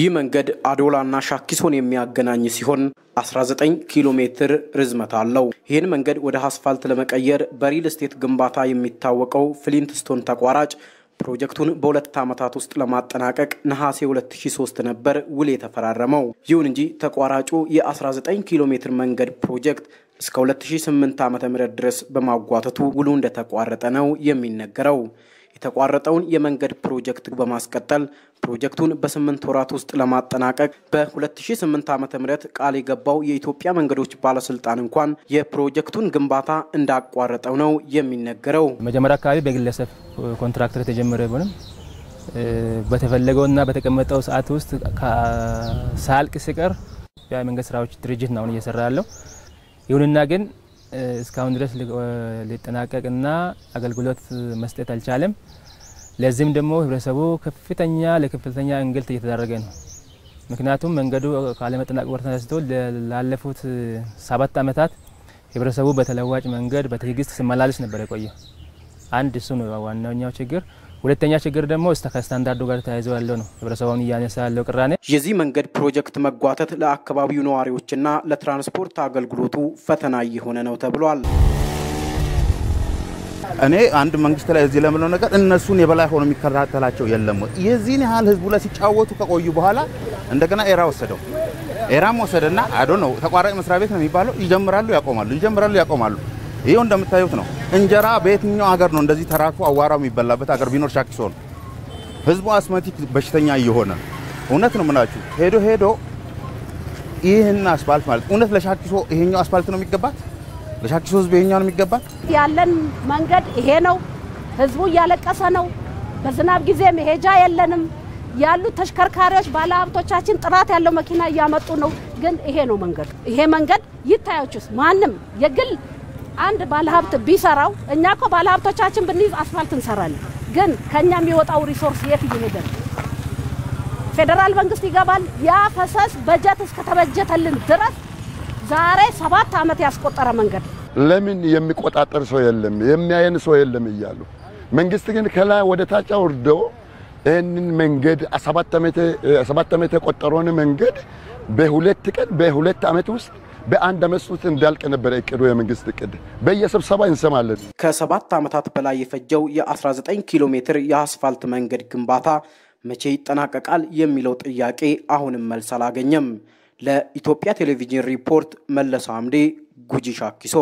ይህ መንገድ አዶላና ሻኪሶን የሚያገናኝ ሲሆን 19 ኪሎ ሜትር ርዝመት አለው። ይህን መንገድ ወደ አስፋልት ለመቀየር በሪል ስቴት ግንባታ የሚታወቀው ፍሊንትስቶን ተቋራጭ ፕሮጀክቱን በሁለት ዓመታት ውስጥ ለማጠናቀቅ ነሐሴ 2003 ነበር ውል የተፈራረመው። ይሁን እንጂ ተቋራጩ የ19 ኪሎ ሜትር መንገድ ፕሮጀክት እስከ 2008 ዓ ም ድረስ በማጓተቱ ውሉ እንደተቋረጠ ነው የሚነገረው። የተቋረጠውን የመንገድ ፕሮጀክት በማስቀጠል ፕሮጀክቱን በስምንት ወራት ውስጥ ለማጠናቀቅ በ2008 ዓ ም ቃል የገባው የኢትዮጵያ መንገዶች ባለስልጣን እንኳን የፕሮጀክቱን ግንባታ እንዳቋረጠው ነው የሚነገረው። መጀመሪያ አካባቢ በግለሰብ ኮንትራክተር የተጀመረ ቢሆንም በተፈለገውና በተቀመጠው ሰዓት ውስጥ ሳያልቅ ሲቀር የመንገድ ስራዎች ድርጅት ነው አሁን እየሰራ ያለው። ይሁንና ግን እስካሁን ድረስ ሊጠናቀቅና አገልግሎት መስጠት አልቻለም። ለዚህም ደግሞ ህብረተሰቡ ከፍተኛ ለከፍተኛ እንግልት እየተዳረገ ነው። ምክንያቱም መንገዱ ካለመጠናቀቁ ተነስቶ ላለፉት ሰባት ዓመታት ህብረተሰቡ በተለዋጭ መንገድ በትዕግስት ሲመላለስ ነበር የቆየ። አንድ እሱ ነው ዋናኛው ችግር። ሁለተኛ ችግር ደግሞ ከስታንዳርዱ ጋር ተያይዘው ያለው ነው ህብረተሰቡን እያነሳ ያለው ቅራኔ። የዚህ መንገድ ፕሮጀክት መጓተት ለአካባቢው ነዋሪዎችና ለትራንስፖርት አገልግሎቱ ፈተና እየሆነ ነው ተብሏል። እኔ አንድ መንግስት ላይ እዚህ ለምለው ነገር እነሱን የበላይ ሆኖ የሚከታተላቸው የለም ወይ? የዚህን ያህል ህዝቡ ላይ ሲጫወቱ ከቆዩ በኋላ እንደገና ኤራ ወሰደው። ኤራም ወሰደና አዶ ነው ተቋራጭ መስሪያ ቤት ነው የሚባለው። ይጀምራሉ፣ ያቆማሉ፣ ይጀምራሉ፣ ያቆማሉ። ይሄው እንደምታዩት ነው። እንጀራ በየትኛው ሀገር ነው እንደዚህ ተራክፎ አዋራው የሚበላበት ሀገር ቢኖር ሻኪሶ ነው። ህዝቡ አስማቲክ በሽተኛ እየሆነ እውነት ነው የምላችሁ። ሄዶ ሄዶ ይህን አስፋልት ማለት እውነት ለሻኪሶ ይሄኛው አስፋልት ነው የሚገባት? ለሻኪሶ ህዝብ ይሄኛው ነው የሚገባት? ያለን መንገድ ይሄ ነው። ህዝቡ እያለቀሰ ነው። በዝናብ ጊዜ መሄጃ የለንም። ያሉት ተሽከርካሪዎች ባለሀብቶቻችን ጥራት ያለው መኪና እያመጡ ነው። ግን ይሄ ነው መንገዱ። ይሄ መንገድ ይታዮችስ ማንም የግል አንድ ባለሀብት ቢሰራው እኛ እኮ ባለሀብቶቻችን ብንይዝ አስፋልት እንሰራለን። ግን ከኛ የሚወጣው resource የት እየሄደ ነው? ፌዴራል መንግስት ይገባል። ያ ፈሰስ በጀት እስከተበጀተልን ድረስ ዛሬ ሰባት ዓመት ያስቆጠረ መንገድ ለምን የሚቆጣጠር ሰው የለም፣ የሚያየን ሰው የለም እያሉ መንግስት ግን ከላይ ወደ ታች አውርዶ ይህንን መንገድ ሰባት ዓመት የቆጠረውን መንገድ በሁለት ቀን በሁለት ዓመት ውስጥ በአንድ ዓመት ውስጥ እንዳልቅ ነበረ እቅዱ፣ የመንግስት እቅድ በየስብሰባ እንሰማለን። ከሰባት ዓመታት በላይ የፈጀው የ19 ኪሎ ሜትር የአስፋልት መንገድ ግንባታ መቼ ይጠናቀቃል የሚለው ጥያቄ አሁንም መልስ አላገኘም። ለኢትዮጵያ ቴሌቪዥን ሪፖርት መለሰ አምዴ ጉጂ ሻኪሶ